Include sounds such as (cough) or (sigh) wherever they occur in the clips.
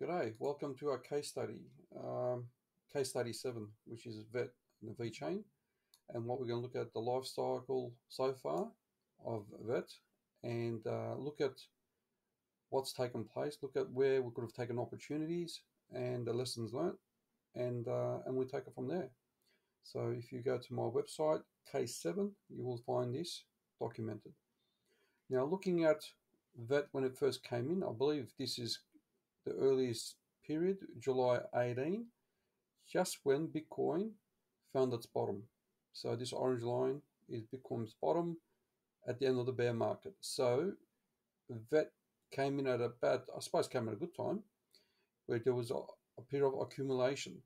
G'day, welcome to our case study, um, case study 7, which is VET and the VeChain. And what we're going to look at the life cycle so far of VET and uh, look at what's taken place, look at where we could have taken opportunities and the lessons learnt, and, uh, and we take it from there. So if you go to my website, case 7, you will find this documented. Now looking at VET when it first came in, I believe this is the earliest period, July 18, just when Bitcoin found its bottom. So this orange line is Bitcoin's bottom at the end of the bear market. So that came in at a bad, I suppose, came at a good time, where there was a, a period of accumulation.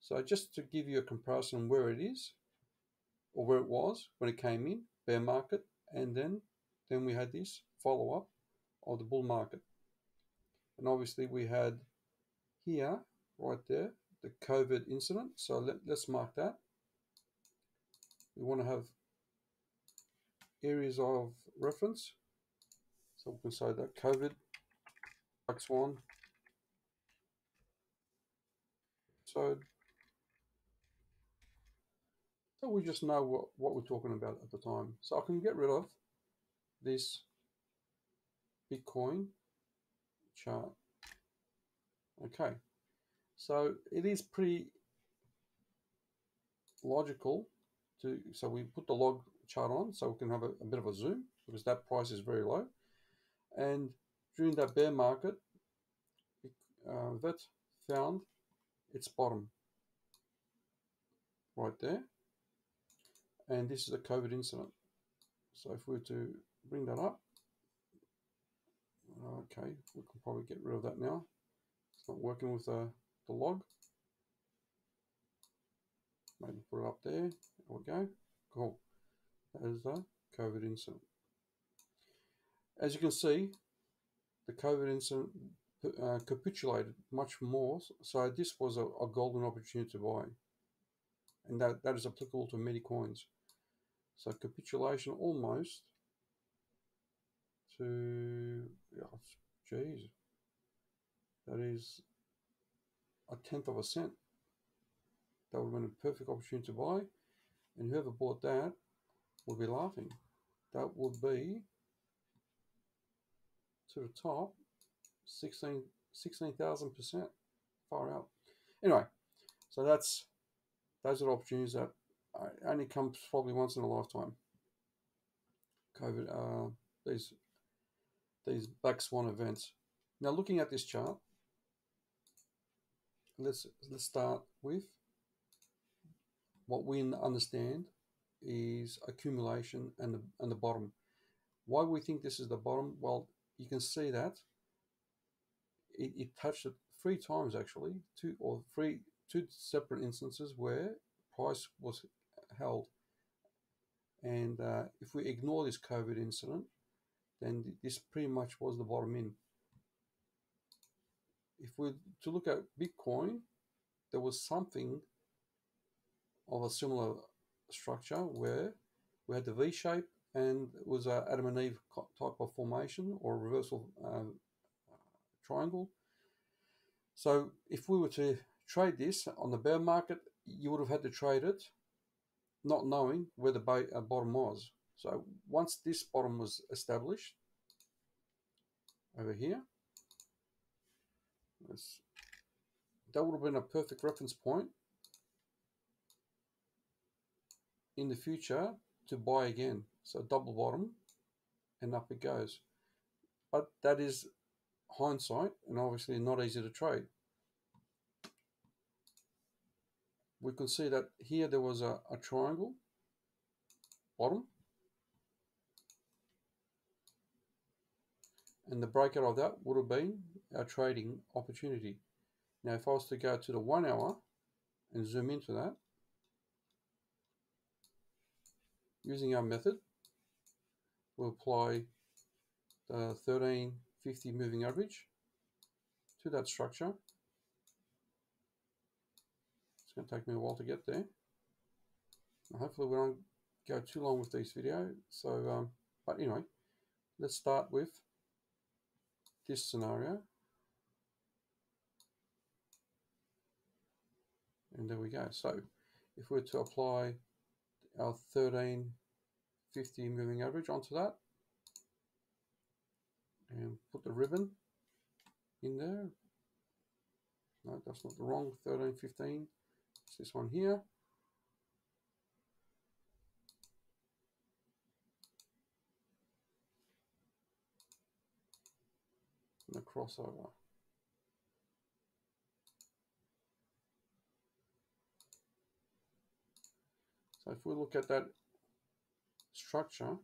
So just to give you a comparison where it is, or where it was when it came in, bear market, and then then we had this follow up of the bull market. And obviously we had here, right there, the COVID incident. So let, let's mark that. We want to have areas of reference. So we can say that COVID, Black Swan, so so we just know what, what we're talking about at the time. So I can get rid of this Bitcoin chart. Okay, so it is pretty logical to, so we put the log chart on so we can have a, a bit of a zoom because that price is very low. And during that bear market, uh, that found its bottom right there. And this is a COVID incident. So if we were to bring that up, Okay, we can probably get rid of that now. It's not working with the, the log. Maybe put it up there. There we go. Cool. That is the COVID incident. As you can see, the COVID incident uh, capitulated much more. So this was a, a, golden opportunity to buy. And that, that is applicable to many coins. So capitulation almost to, oh, geez, that is a tenth of a cent. That would have been a perfect opportunity to buy. And whoever bought that would be laughing. That would be to the top 16 16,000% far out. Anyway, so that's those are opportunities that only comes probably once in a lifetime. COVID, uh, these these black swan events. Now looking at this chart, let's let's start with what we understand is accumulation and the and the bottom. Why we think this is the bottom? Well, you can see that it, it touched it three times actually, two or three two separate instances where price was held. And uh, if we ignore this COVID incident, then this pretty much was the bottom in. If we to look at Bitcoin, there was something of a similar structure where we had the V shape and it was a Adam and Eve type of formation or reversal uh, triangle. So if we were to trade this on the bear market, you would have had to trade it not knowing where the uh, bottom was. So once this bottom was established over here, that would have been a perfect reference point in the future to buy again. So double bottom and up it goes. But that is hindsight and obviously not easy to trade. We can see that here there was a, a triangle bottom and the breakout of that would have been our trading opportunity. Now if I was to go to the one hour and zoom into that, using our method, we'll apply the 1350 moving average to that structure. It's going to take me a while to get there. hopefully we don't go too long with this video. So, um, but anyway, let's start with this scenario. And there we go. So if we were to apply our 1350 moving average onto that and put the ribbon in there. No, that's not the wrong 1315. It's this one here. The crossover. So if we look at that structure,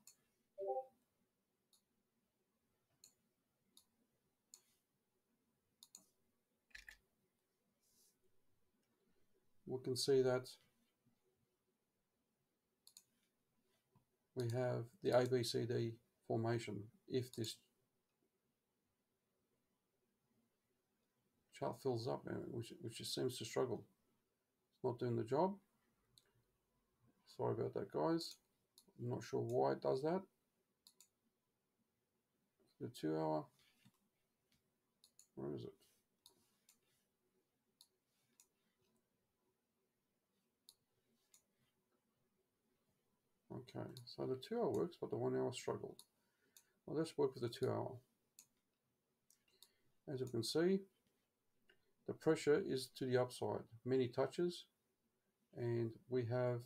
we can see that we have the ABCD formation if this chart fills up, which, which just seems to struggle. It's not doing the job. Sorry about that, guys. I'm not sure why it does that. The two hour, where is it? Okay, so the two hour works, but the one hour struggled. Well, let's work with the two hour. As you can see, the pressure is to the upside, many touches, and we have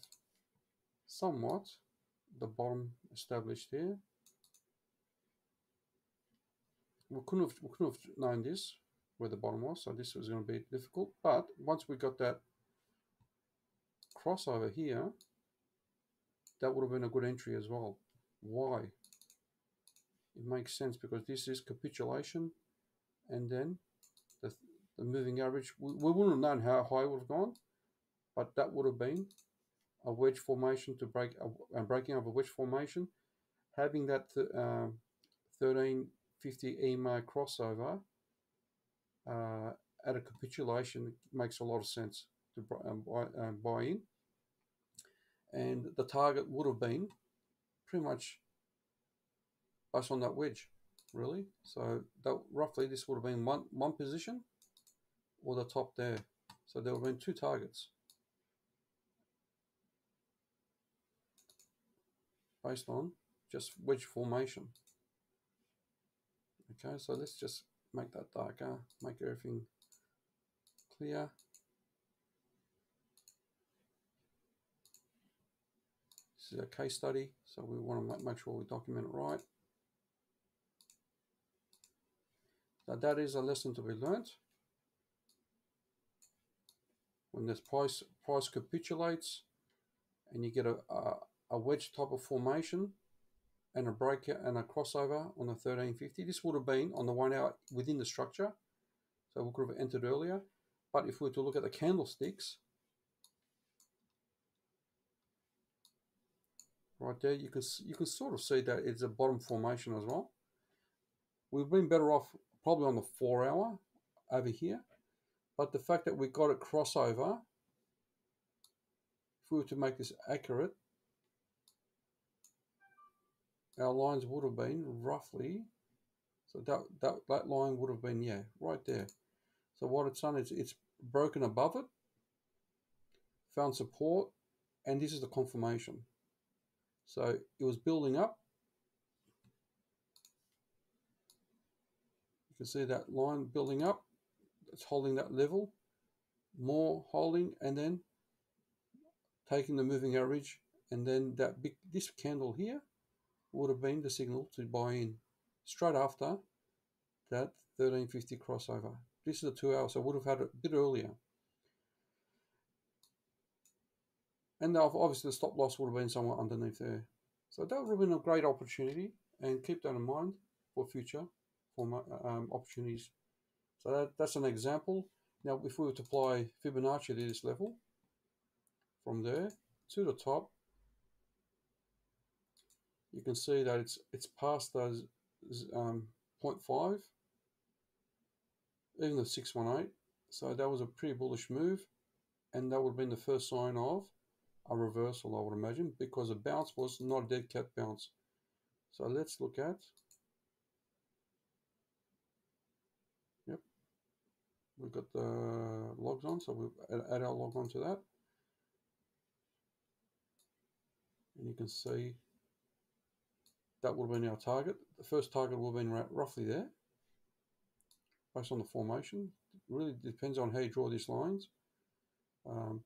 somewhat the bottom established here. We couldn't have, we couldn't have known this where the bottom was, so this was going to be difficult. But once we got that crossover here, that would have been a good entry as well. Why? It makes sense because this is capitulation and then the, moving average. We, we wouldn't have known how high it would have gone, but that would have been a wedge formation to break a, a breaking of a wedge formation. Having that th uh, 1350 EMA crossover uh, at a capitulation makes a lot of sense to um, buy, um, buy in and the target would have been pretty much based on that wedge, really. So that roughly this would have been one one position or the top there. So there will be two targets based on just wedge formation. Okay, so let's just make that darker, make everything clear. This is a case study, so we want to make sure we document it right. Now that is a lesson to be learnt. When this price price capitulates and you get a, a, a wedge type of formation and a break and a crossover on the 1350, this would have been on the one hour within the structure. So we could have entered earlier. But if we were to look at the candlesticks, right there you can you can sort of see that it's a bottom formation as well we've been better off probably on the four hour over here but the fact that we got a crossover if we were to make this accurate our lines would have been roughly so that that, that line would have been yeah right there so what it's done is it's broken above it found support and this is the confirmation so it was building up. You can see that line building up. It's holding that level. More holding and then taking the moving average and then that big this candle here would have been the signal to buy in straight after that 1350 crossover. This is a two hours, so I would have had it a bit earlier. And obviously the stop loss would have been somewhere underneath there. So that would have been a great opportunity and keep that in mind for future for um, opportunities. So that, that's an example. Now if we were to apply Fibonacci to this level, from there to the top, you can see that it's it's past those um, 0.5, even the 618. So that was a pretty bullish move, and that would have been the first sign of a reversal, I would imagine, because the bounce was not a dead cat bounce. So let's look at, yep, we got the logs on, so we'll add, our log on to that. And you can see that will have been our target. The first target will have been roughly there, based on the formation. It really depends on how you draw these lines. Um,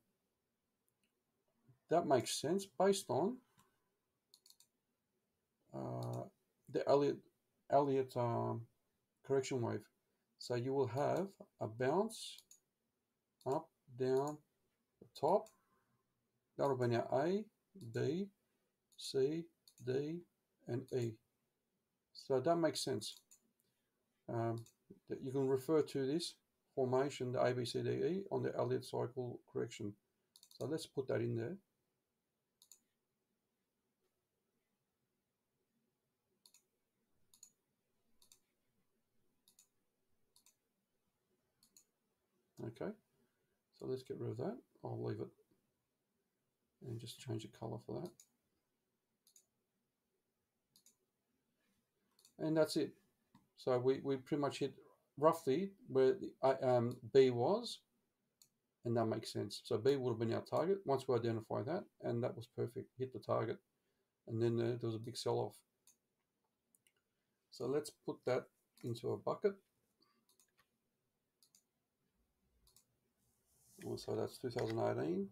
that makes sense based on uh, the Elliott, Elliott um, correction wave. So you will have a bounce up, down, the top. That'll be now A, B, C, D, and E. So that makes sense. Um, that you can refer to this formation, the ABCDE, on the Elliott cycle correction. So let's put that in there. Okay, so let's get rid of that. I'll leave it and just change the color for that. And that's it. So we, we pretty much hit roughly where the, um, B was, and that makes sense. So B would have been our target once we identify that, and that was perfect. Hit the target, and then there, there was a big sell-off. So let's put that into a bucket. So that's 2018.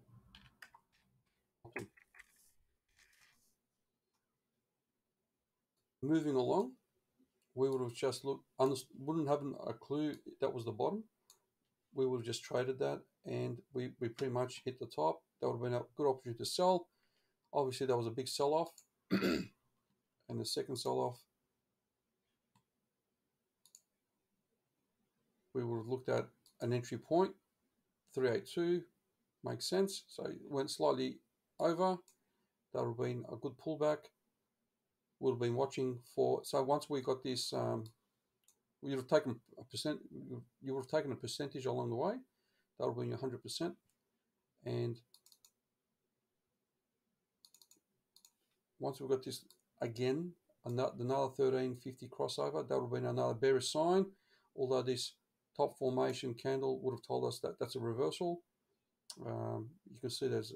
Moving along, we would have just looked, wouldn't have a clue that was the bottom. We would have just traded that and we, we pretty much hit the top. That would have been a good opportunity to sell. Obviously, that was a big sell off. (clears throat) and the second sell off, we would have looked at an entry point 382 makes sense. So it went slightly over. That would have been a good pullback. Would have been watching for. So once we got this, um, we would have taken a percent. You would have taken a percentage along the way. That would have been 100 percent. And once we got this again, another 1350 crossover, that would have been another bearish sign. Although this top formation candle would have told us that that's a reversal. Um, you can see there's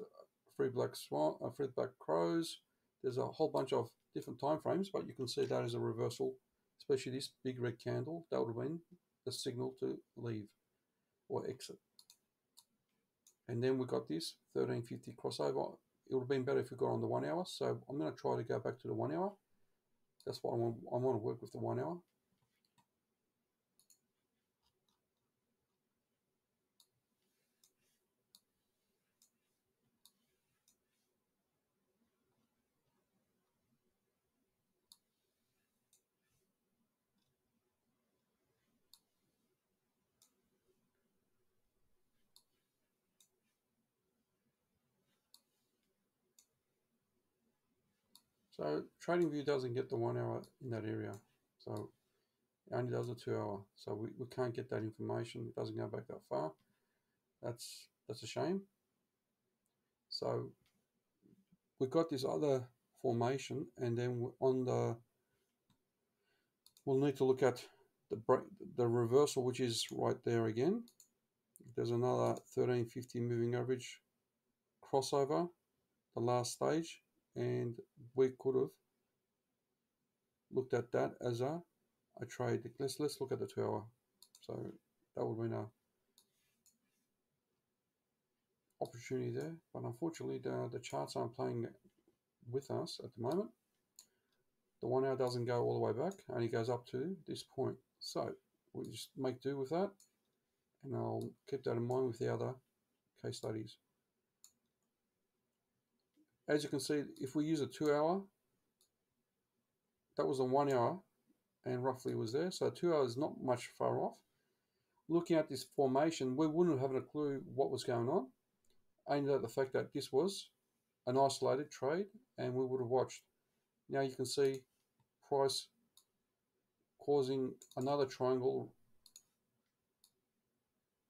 three black swan, uh, three black crows. There's a whole bunch of different time frames, but you can see that as a reversal, especially this big red candle. That would have been the signal to leave or exit. And then we got this 1350 crossover. It would have been better if we got on the one hour. So I'm going to try to go back to the one hour. That's what I want. I want to work with the one hour. So TradingView doesn't get the one hour in that area. So it only does a two hour. So we, we can't get that information. It doesn't go back that far. That's that's a shame. So we've got this other formation and then on the we'll need to look at the break the reversal which is right there again there's another 1350 moving average crossover the last stage and we could have looked at that as a, a trade. Let's let's look at the two hour. So that would mean a opportunity there, but unfortunately the, the charts aren't playing with us at the moment. The one hour doesn't go all the way back, only goes up to this point. So we just make do with that, and I'll keep that in mind with the other case studies as you can see, if we use a two hour, that was a one hour and roughly was there. So two hours not much far off. Looking at this formation, we wouldn't have a clue what was going on. Only the fact that this was an isolated trade and we would have watched. Now you can see price causing another triangle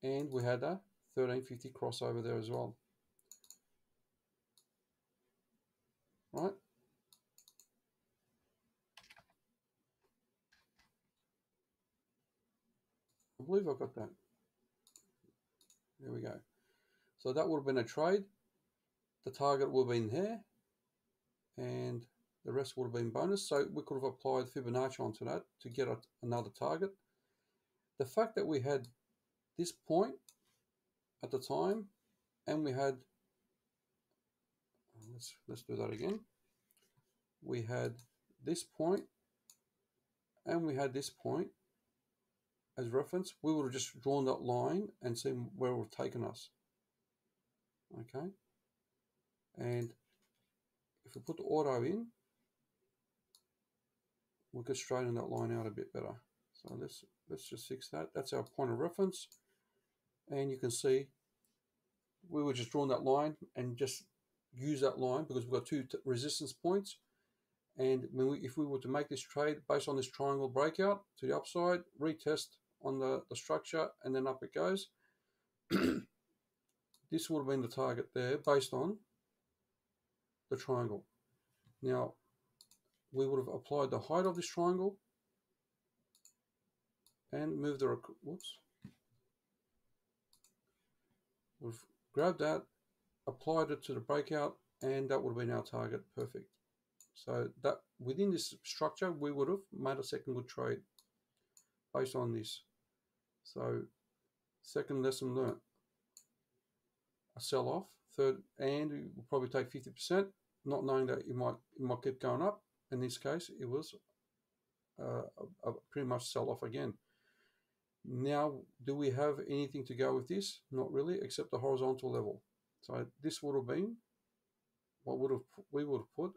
and we had a 1350 crossover there as well. Right? I believe I've got that. There we go. So that would have been a trade. The target would have been here, and the rest would have been bonus. So we could have applied Fibonacci onto that to get a, another target. The fact that we had this point at the time, and we had let's let's do that again. We had this point, and we had this point as reference. We would have just drawn that line and seen where it would have taken us. Okay, and if we put the auto in, we could straighten that line out a bit better. So let's let's just fix that. That's our point of reference. And you can see we were just drawing that line and just use that line because we've got two resistance points. And we, if we were to make this trade based on this triangle breakout to the upside, retest on the, the structure, and then up it goes. (clears throat) this would have been the target there based on the triangle. Now, we would have applied the height of this triangle and moved the, whoops, we've grabbed that, applied it to the breakout, and that would have been our target, perfect. So that within this structure, we would have made a second good trade based on this. So second lesson learned, a sell off, third, and we will probably take 50%, not knowing that it might, it might keep going up. In this case, it was uh, a, a pretty much sell off again. Now, do we have anything to go with this? Not really, except the horizontal level. So this would have been what would have we would have put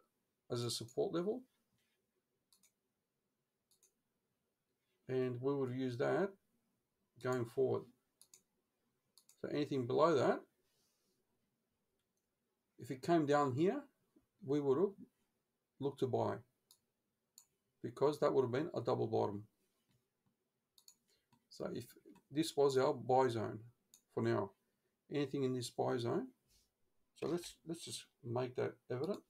as a support level. And we would use that going forward. So anything below that, if it came down here, we would have looked to buy because that would have been a double bottom. So if this was our buy zone for now, anything in this buy zone. So let's let's just make that evident.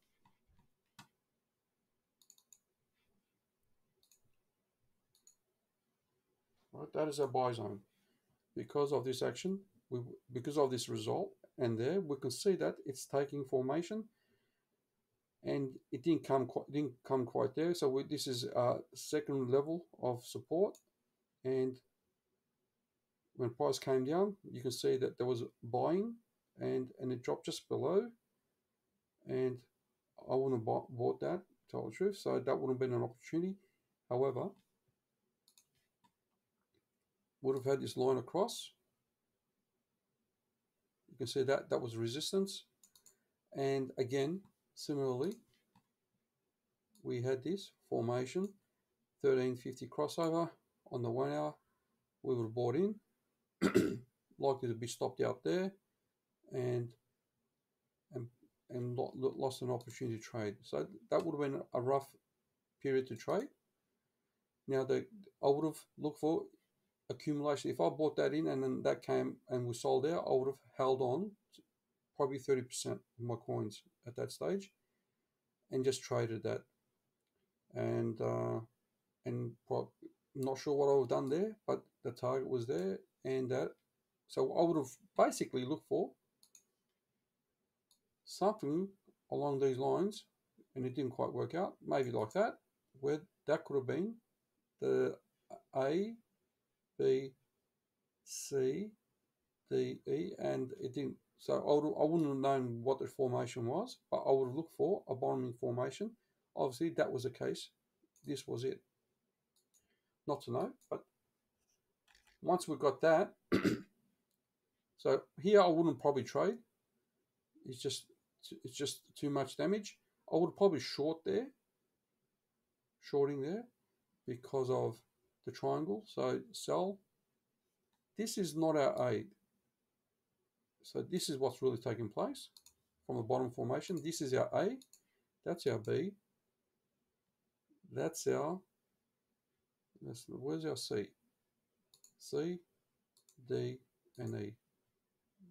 Right, that is our buy zone. Because of this action, we because of this result, and there we can see that it's taking formation, and it didn't come quite didn't come quite there. So we, this is a second level of support, and when price came down, you can see that there was buying and, and it dropped just below. And I wouldn't have bought, bought that, tell the truth. So that would have been an opportunity. However, would have had this line across. You can see that that was resistance. And again, similarly, we had this formation, 1350 crossover on the one hour. We would have bought in (clears throat) likely to be stopped out there and and and lost an opportunity to trade. So that would have been a rough period to trade. Now the I would have looked for accumulation. If I bought that in and then that came and we sold out, I would have held on probably 30% of my coins at that stage and just traded that. And uh, and not sure what I would have done there, but the target was there and that so I would have basically looked for something along these lines and it didn't quite work out. Maybe like that where that could have been the A B C D E and it didn't. So I, would, I wouldn't have known what the formation was but I would have looked for a bottoming formation. Obviously that was the case. This was it. Not to know but once we've got that, (clears throat) so here I wouldn't probably trade. It's just it's just too much damage. I would probably short there, shorting there, because of the triangle. So sell. This is not our aid. So this is what's really taking place from the bottom formation. This is our A. That's our B. That's our. That's, where's our C? C, D, and E.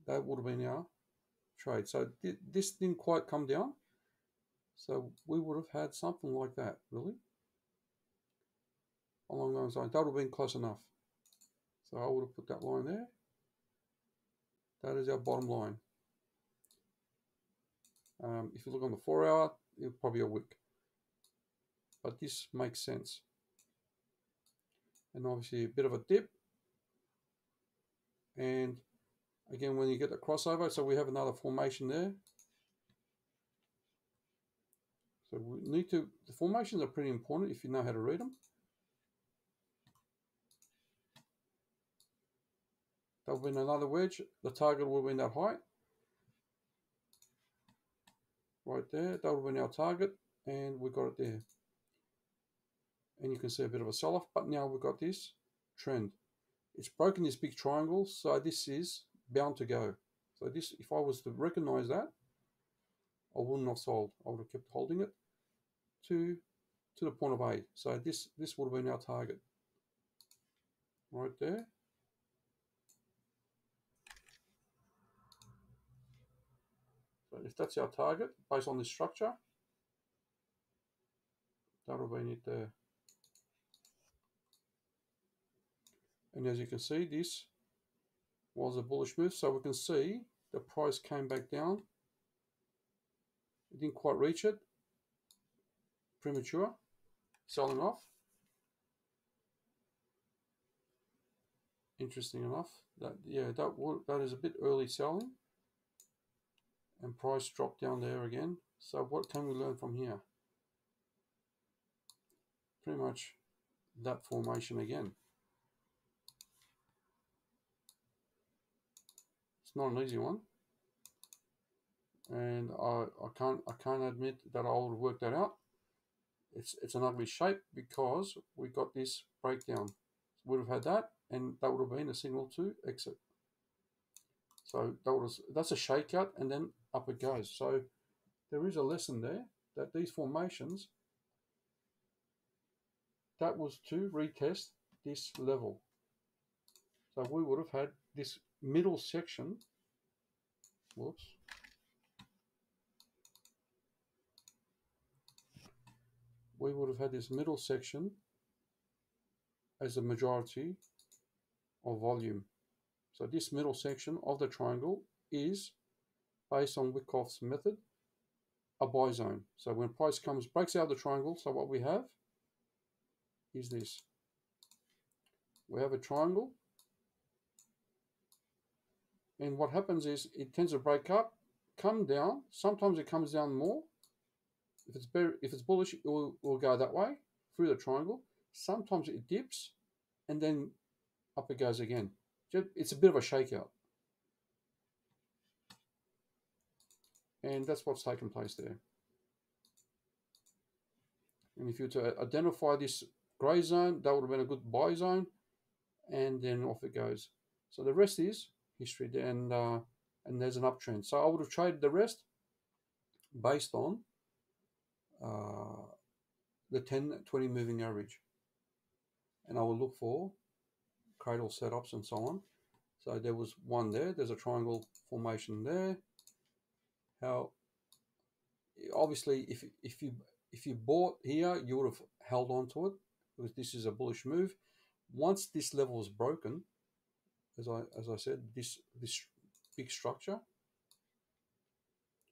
That would have been our trade. So th this didn't quite come down. So we would have had something like that, really. Along those lines. That would have been close enough. So I would have put that line there. That is our bottom line. Um, if you look on the four hour, it's probably a wick. But this makes sense. And obviously a bit of a dip. And again, when you get the crossover, so we have another formation there. So we need to, the formations are pretty important if you know how to read them. That will be another wedge. The target will be in that height. Right there. That will be our target. And we got it there. And you can see a bit of a sell-off. But now we've got this trend. It's broken this big triangle. So this is bound to go. So this, if I was to recognize that, I wouldn't have sold. I would have kept holding it to to the point of A. So this this would have been our target right there. So if that's our target based on this structure, that'll be it there. And as you can see, this was a bullish move. So we can see the price came back down. It didn't quite reach it. Premature. Selling off. Interesting enough. That yeah, that that is a bit early selling and price dropped down there again. So what can we learn from here? Pretty much that formation again. It's not an easy one. And I, I can't I can't admit that I would work that out. It's it's an ugly shape because we got this breakdown. Would have had that and that would have been a signal to exit. So that was that's a shakeout and then up it goes. So there is a lesson there that these formations that was to retest this level. So we would have had this middle section. Whoops. We would have had this middle section as a majority of volume. So this middle section of the triangle is based on Wyckoff's method, a buy zone. So when price comes, breaks out the triangle, so what we have is this. We have a triangle, and what happens is it tends to break up, come down. Sometimes it comes down more. If it's better, if it's bullish, it will, will go that way through the triangle. Sometimes it dips, and then up it goes again. It's a bit of a shakeout. And that's what's taken place there. And if you were to identify this grey zone, that would have been a good buy zone. And then off it goes. So the rest is history. And, uh, and there's an uptrend. So I would have traded the rest based on uh, the 10, 20 moving average. And I will look for cradle setups and so on. So there was one there. There's a triangle formation there how obviously if if you if you bought here you would have held on to it because this is a bullish move once this level is broken as i as i said this this big structure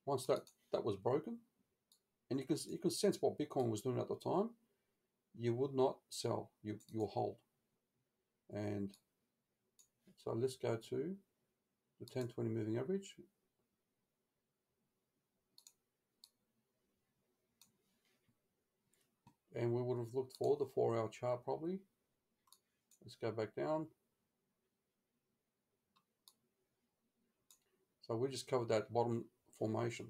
once that that was broken and you can you can sense what bitcoin was doing at the time you would not sell you you'll hold and so let's go to the 10 20 moving average and we would have looked for the four hour chart probably. Let's go back down. So we just covered that bottom formation.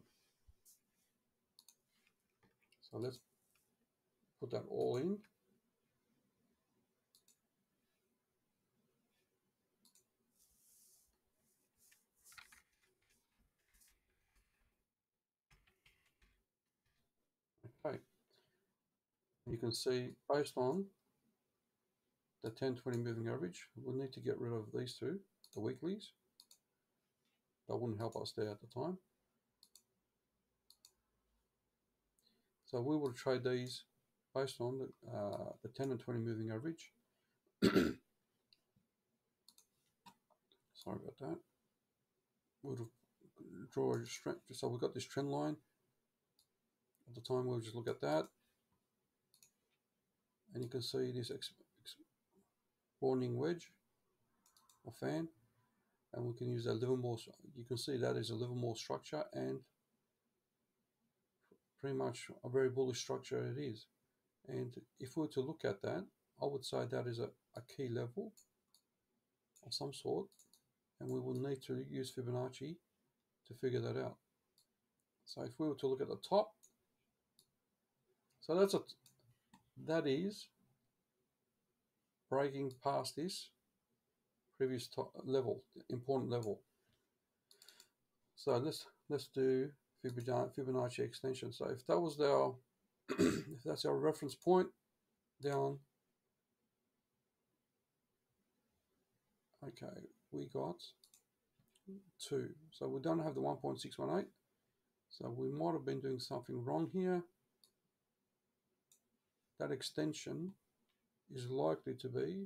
So let's put that all in. Okay. You can see based on the 10-20 moving average, we'll need to get rid of these two, the weeklies. That wouldn't help us there at the time. So we will trade these based on the, uh, the 10 and 20 moving average. (coughs) Sorry about that. we'll draw a strength. So we've got this trend line. At the time, we'll just look at that. And you can see this warning wedge or fan. And we can use a Livermore. You can see that is a Livermore structure and pretty much a very bullish structure it is. And if we were to look at that, I would say that is a, a key level of some sort. And we will need to use Fibonacci to figure that out. So if we were to look at the top, so that's a that is breaking past this previous level, important level. So let's let's do Fibonacci extension. So if that was our (clears throat) if that's our reference point down okay we got two so we don't have the 1.618 so we might have been doing something wrong here that extension is likely to be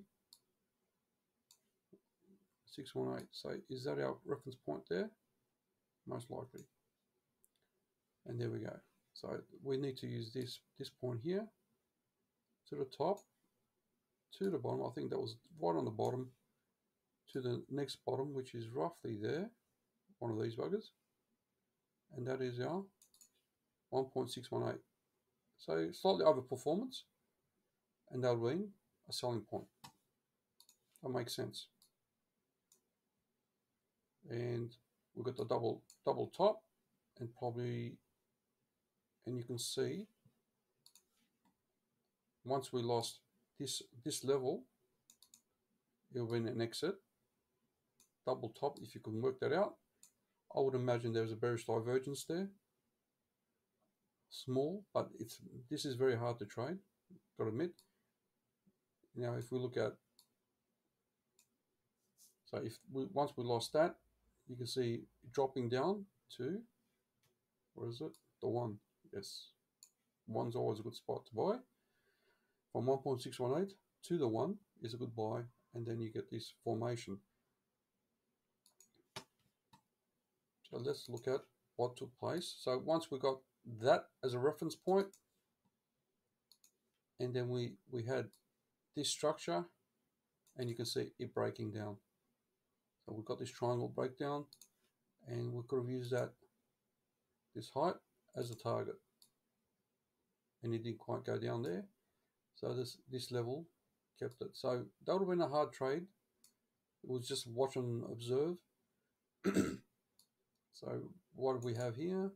618 so is that our reference point there? Most likely. And there we go. So we need to use this this point here to the top to the bottom. I think that was right on the bottom to the next bottom which is roughly there. One of these buggers. And that is our 1.618 so slightly over performance and that'll be a selling point. That makes sense and we've got the double double top and probably and you can see once we lost this this level it'll be an exit. Double top if you can work that out. I would imagine there's a bearish divergence there. Small but it's this is very hard to trade gotta admit. Now if we look at so if we once we lost that you can see dropping down to where is it? The one yes. One's always a good spot to buy. From 1.618 to the one is a good buy and then you get this formation. So let's look at what took place. So once we got that as a reference point and then we we had this structure and you can see it breaking down so we've got this triangle breakdown and we could have used that this height as a target. And it didn't quite go down there. So this this level kept it. So that would have been a hard trade. It was just watch and observe. (clears throat) So what do we have here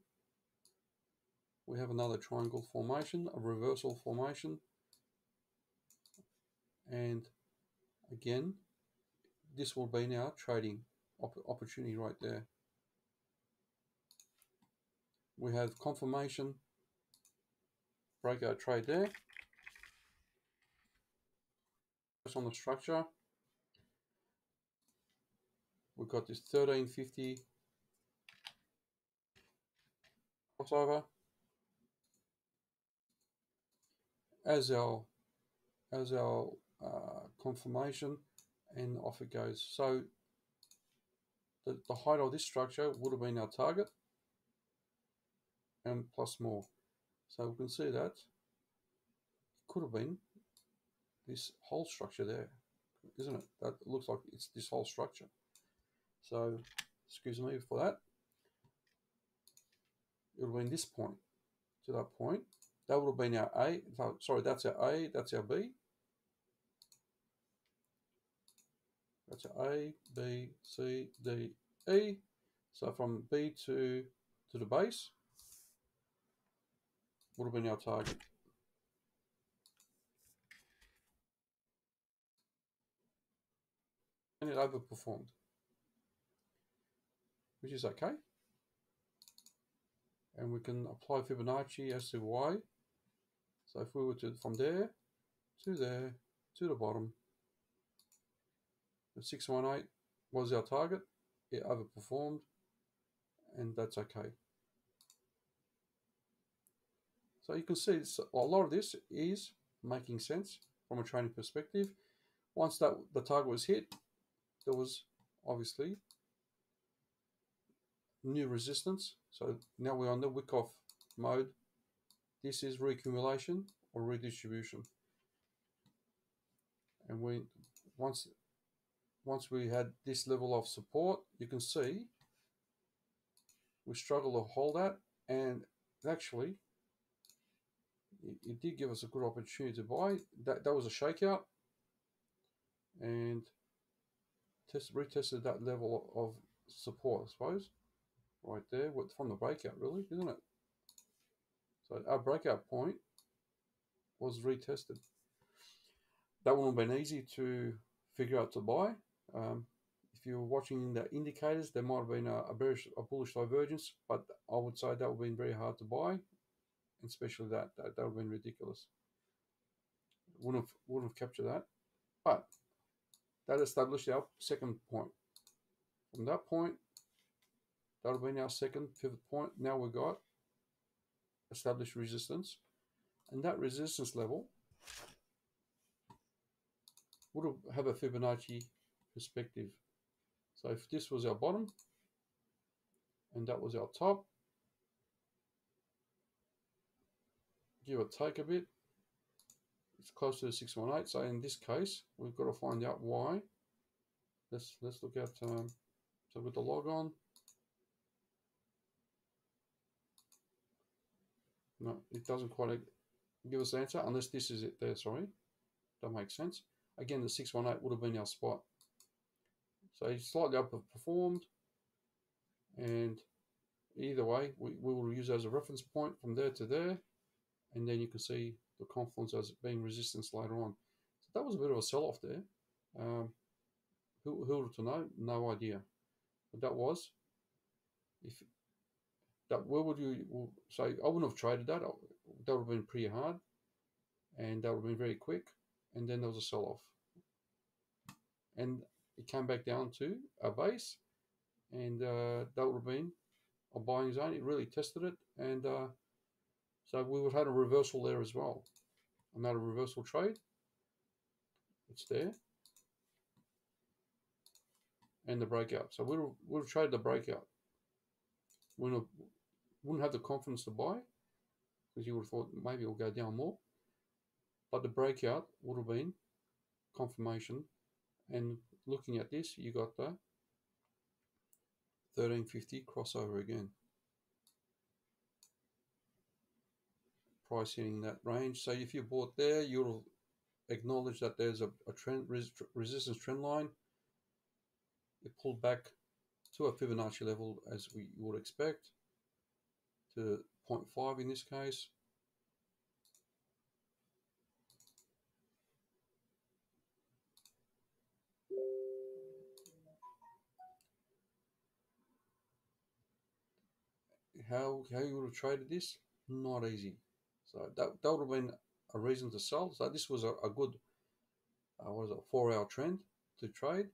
we have another triangle formation a reversal formation. And again this will be now trading op opportunity right there. We have confirmation. Breakout trade there. Just on the structure. We've got this 1350 crossover. As our as our uh, confirmation and off it goes. So the, the height of this structure would have been our target and plus more. So we can see that it could have been this whole structure there, isn't it? That looks like it's this whole structure. So excuse me for that. It would have been this point to that point. That would have been our A. Sorry, that's our A, that's our B. That's A, B, C, D, E. So from B to, to the base would have been our target. And it overperformed, which is okay. And we can apply Fibonacci as to Y. So if we were to, from there to there to the bottom, 618 was our target. It overperformed and that's okay. So you can see a lot of this is making sense from a trading perspective. Once that the target was hit, there was obviously new resistance. So now we're on the Wyckoff mode. This is reaccumulation or redistribution. And we once once we had this level of support, you can see we struggled to hold that. And actually it, it did give us a good opportunity to buy. That that was a shakeout. And test retested that level of support, I suppose. Right there from the breakout really isn't it? So our breakout point was retested. That wouldn't have been easy to figure out to buy um, if you're watching the indicators there might have been a, a, bearish, a bullish divergence but I would say that would have been very hard to buy especially that that, that would have been ridiculous wouldn't have wouldn't have captured that but that established our second point from that point That'll be our second pivot point. Now we've got established resistance. And that resistance level would have a Fibonacci perspective. So if this was our bottom and that was our top, give or take a bit, it's close to the 618. So in this case, we've got to find out why. Let's let's look at um, so with the log on. No, it doesn't quite give us the answer unless this is it there, sorry. That makes sense. Again, the 618 would have been our spot. So slightly underperformed. And either way, we, we will use as a reference point from there to there. And then you can see the confluence as being resistance later on. So that was a bit of a sell-off there. Um, who, who to know? No idea. But that was. If that where would you say I wouldn't have traded that. That would have been pretty hard, and that would have been very quick. And then there was a sell off, and it came back down to a base, and uh, that would have been a buying zone. It really tested it, and uh, so we would have had a reversal there as well. Another reversal trade. It's there. And the breakout. So we would we'll trade the breakout. we wouldn't have the confidence to buy because you would have thought maybe it'll go down more. But the breakout would have been confirmation. And looking at this, you got the 1350 crossover again. Price hitting that range. So if you bought there, you'll acknowledge that there's a, a trend res, resistance trend line. It pulled back to a Fibonacci level as we would expect to 0.5 in this case. How, how you would have traded this? Not easy. So that, that would have been a reason to sell. So this was a, a good, uh, what is it, four hour trend to trade.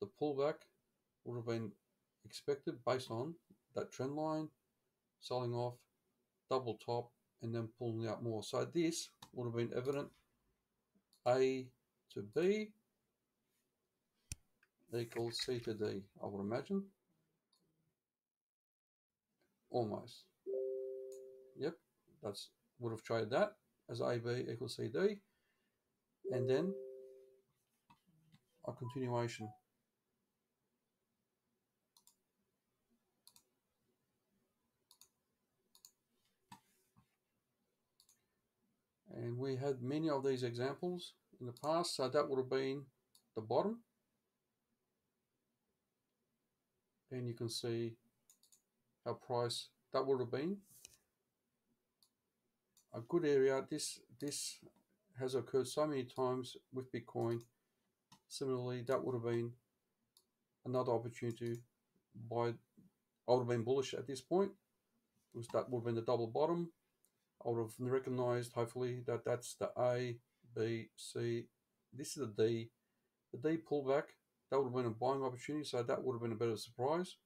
The pullback would have been expected based on that trend line selling off, double top, and then pulling out more. So this would have been evident A to B equals C to D, I would imagine. Almost. Yep, that's would have traded that as AB equals CD. And then a continuation and we had many of these examples in the past so that would have been the bottom and you can see our price that would have been a good area this this has occurred so many times with Bitcoin similarly that would have been another opportunity buy I would have been bullish at this point because that would have been the double bottom I would have recognized hopefully that that's the A, B, C. This is the D. The D pullback, that would have been a buying opportunity, so that would have been a better surprise.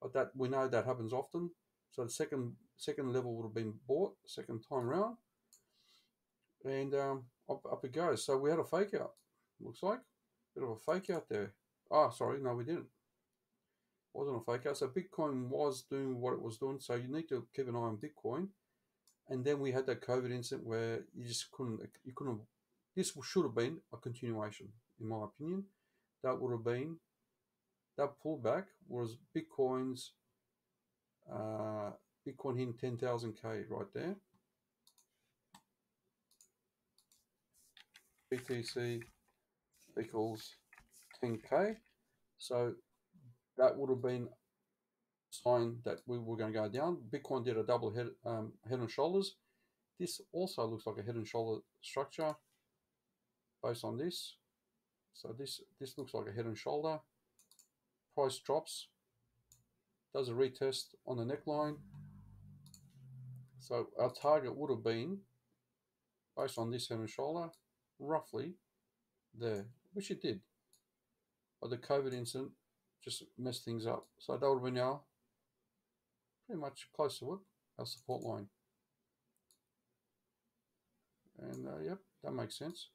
But that we know that happens often. So the second second level would have been bought, second time around. And um, up, up it goes. So we had a fake out, looks like. Bit of a fake out there. Oh, sorry, no, we didn't. wasn't a fake out. So Bitcoin was doing what it was doing. So you need to keep an eye on Bitcoin. And then we had that COVID incident where you just couldn't, you couldn't. This should have been a continuation, in my opinion. That would have been that pullback was Bitcoin's uh, Bitcoin hitting 10,000k right there. BTC equals 10k. So that would have been sign that we were going to go down. Bitcoin did a double head, um, head and shoulders. This also looks like a head and shoulder structure based on this. So this this looks like a head and shoulder. Price drops, does a retest on the neckline. So our target would have been, based on this head and shoulder, roughly there, which it did. But the COVID incident just messed things up. So that would have been our pretty much close to it, our support line. And uh, yep, that makes sense.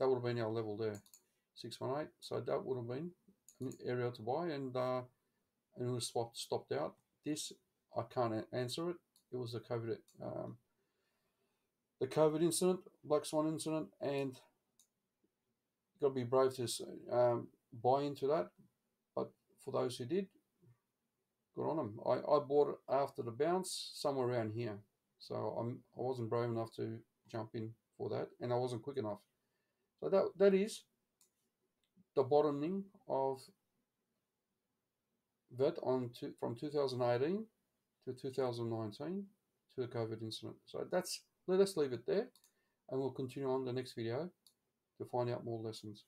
That would have been our level there, 618. So that would have been area to buy and uh, and it was swapped, stopped out. This, I can't answer it. It was the COVID, um, the COVID incident, Black Swan incident, and got to be brave to um, buy into that. But for those who did, good on them. I, I bought it after the bounce, somewhere around here. So I'm I wasn't brave enough to jump in for that, and I wasn't quick enough. So that that is the bottoming of that on to, from 2018 to 2019 to the COVID incident. So that's let us leave it there, and we'll continue on the next video to find out more lessons.